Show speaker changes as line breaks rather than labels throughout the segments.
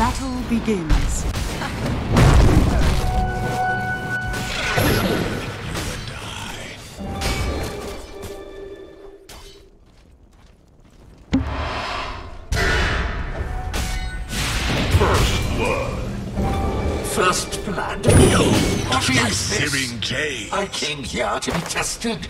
battle begins.
First blood.
First blood? No. What
To
is this? I came here to be tested.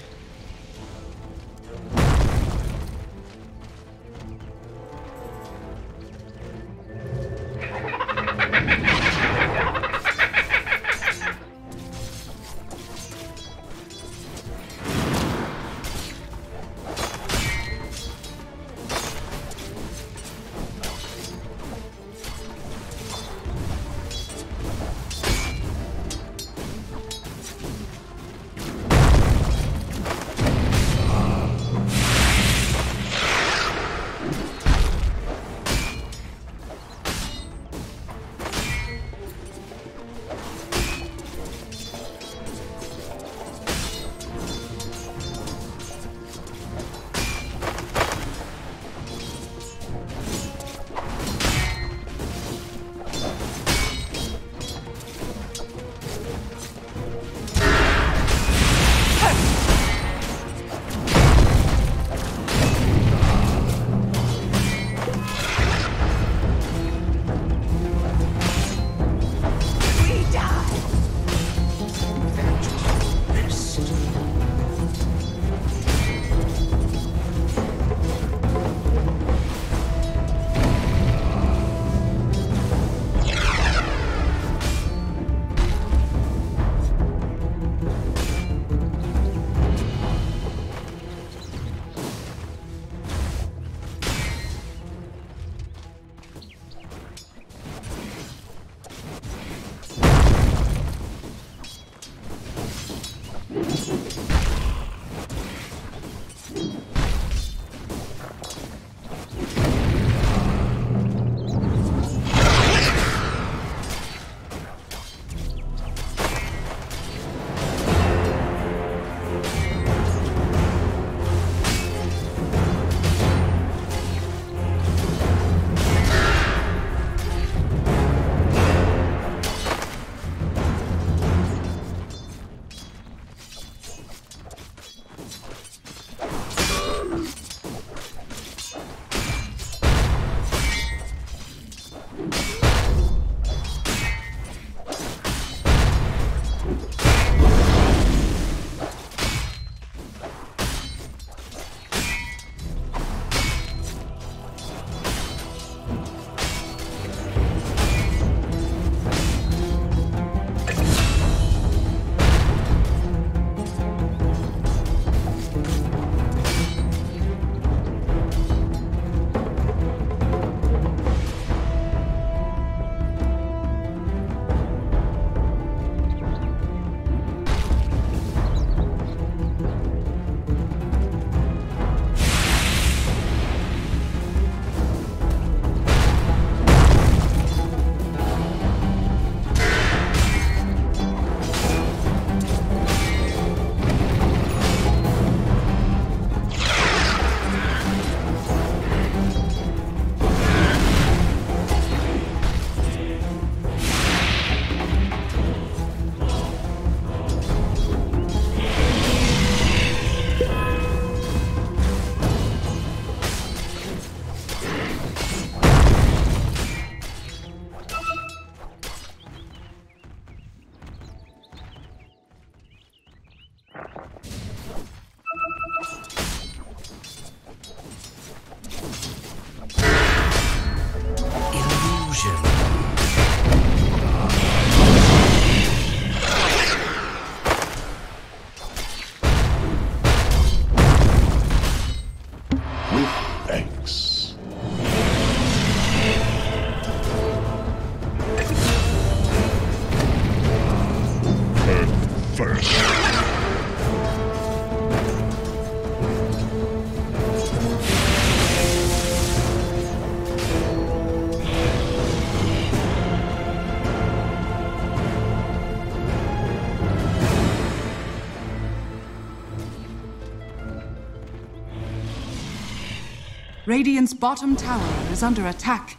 Radiant's bottom tower is under attack.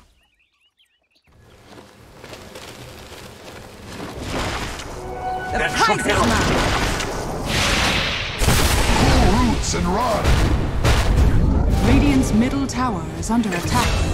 The
That's
prize is!
Pull roots and run!
Radiant's middle tower is under attack.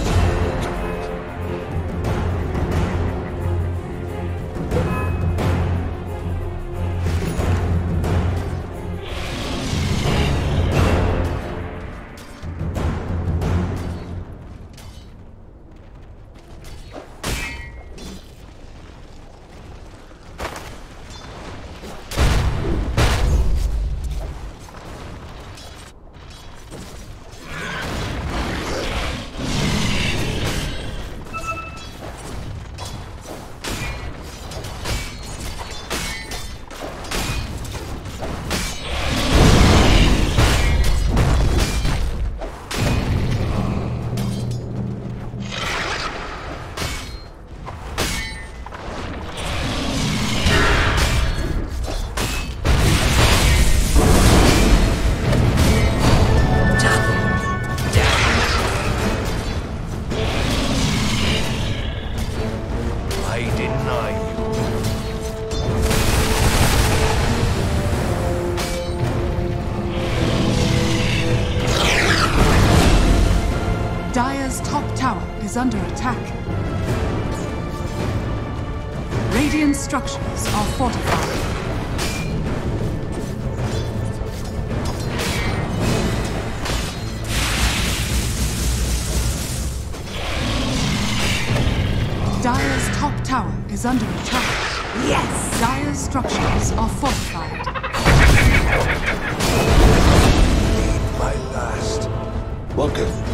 Radiant structures are fortified. Dire's top tower is under attack.
Yes!
Dire's structures are fortified.
My last.
Welcome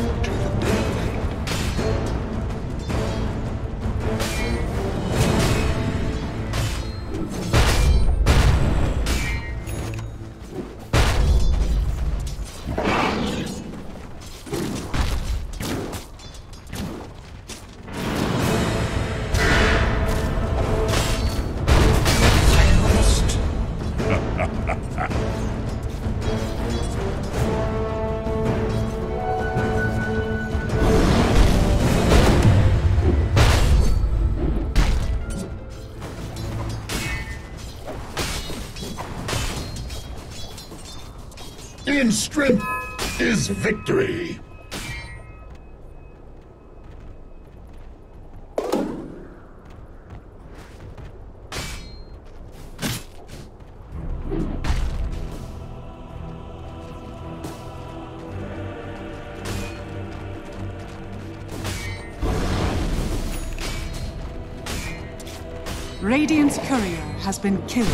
In strength is victory.
Radiant's courier has been killed.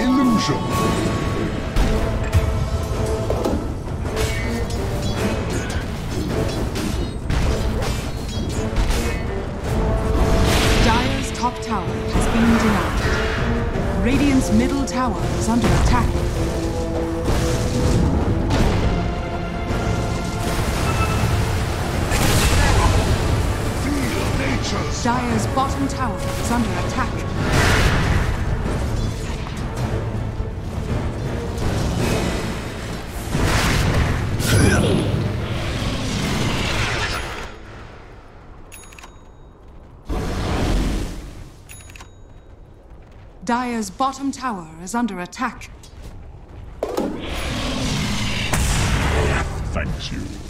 Illusion.
Top tower has been denied. Radiant's middle tower is under attack. Dire's bottom tower is under attack. Dire's bottom tower is under attack.
thanks you.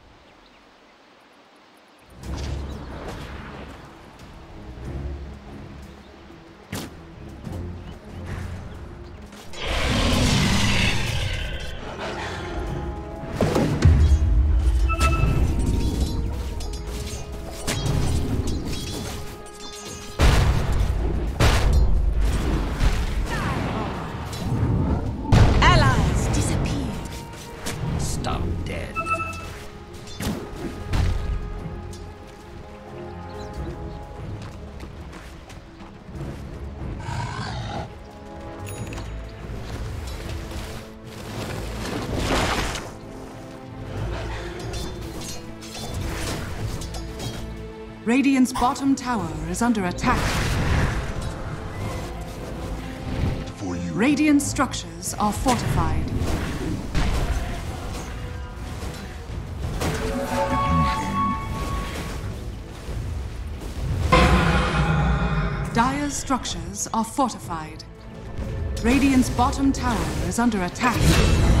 Radiant's bottom tower is under attack.
For you.
Radiant structures are fortified. Dire's structures are fortified. Radiant's bottom tower is under attack.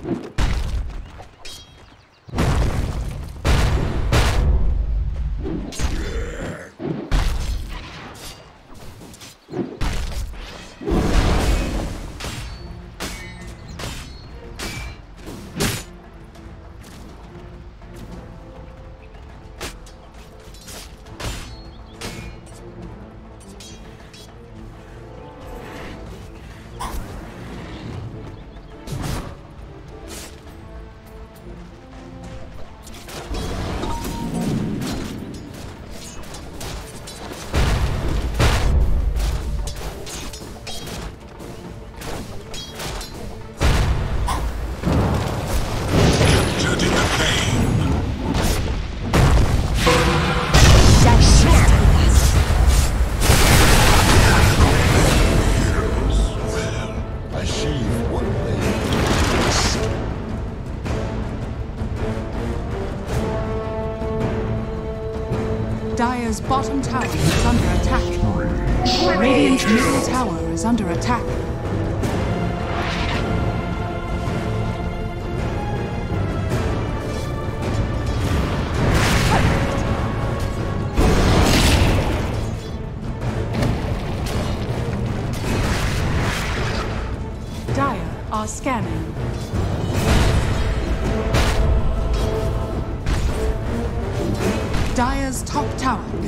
Captured
tower is under attack. Radiant's middle tower is under attack. Dire are scanning.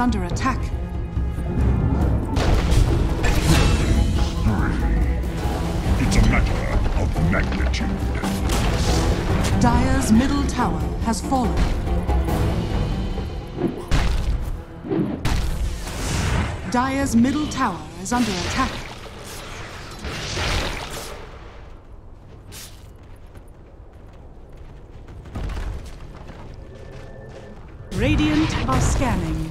Under attack.
It's a matter of magnitude.
Dire's middle tower has fallen. Dire's middle tower is under attack. Radiant are scanning.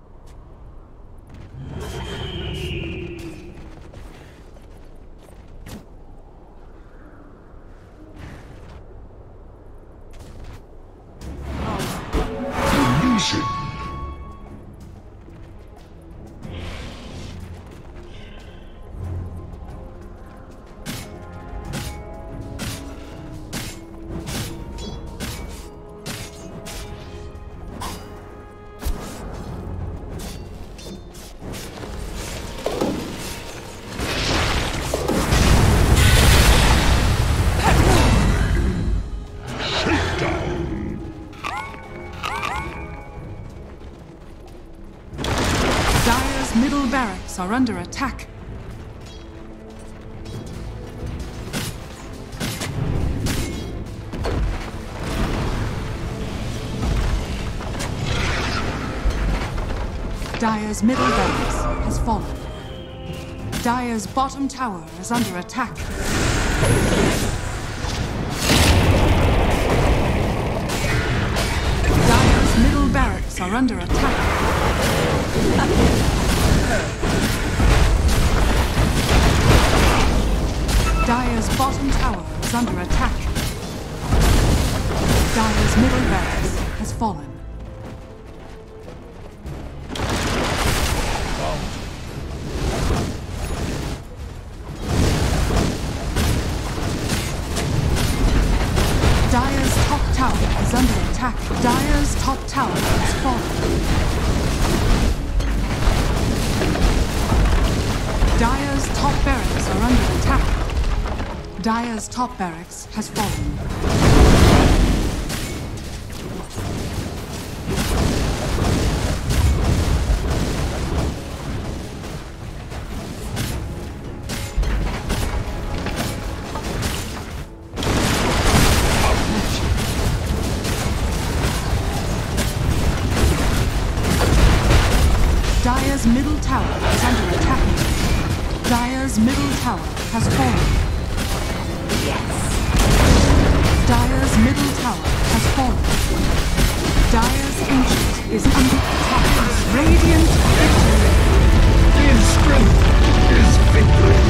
Are under attack. Dire's middle barracks has fallen. Dire's bottom tower is under attack. Dire's middle barracks are under attack. Dire's bottom tower is under attack. Dire's middle barracks has fallen. Dire's top barracks has fallen. Dire's middle tower is under attack. Dire's middle tower has fallen. Yes. Dire's middle tower has fallen. Dire's ancient is under attack. Radiant victory.
His strength is victory.